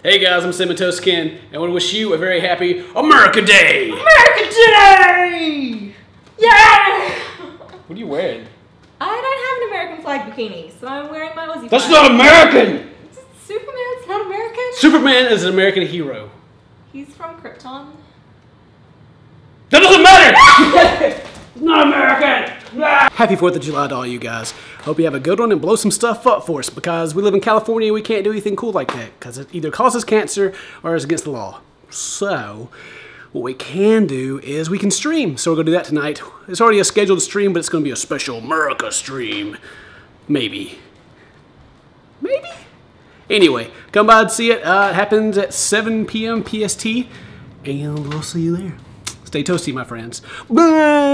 Hey guys, I'm Ken, and I want to wish you a very happy America Day! American Day! Yeah! What are you wearing? I don't have an American flag bikini, so I'm wearing my Aussie That's flag. not American! Superman's not American? Superman is an American hero. He's from Krypton. That doesn't matter! it's not American! Happy 4th of July to all you guys. Hope you have a good one and blow some stuff up for us because we live in California we can't do anything cool like that because it either causes cancer or is against the law. So, what we can do is we can stream. So, we're going to do that tonight. It's already a scheduled stream, but it's going to be a special America stream. Maybe. Maybe? Anyway, come by and see it. Uh, it happens at 7 p.m. PST, and we'll see you there. Stay toasty, my friends. Bye!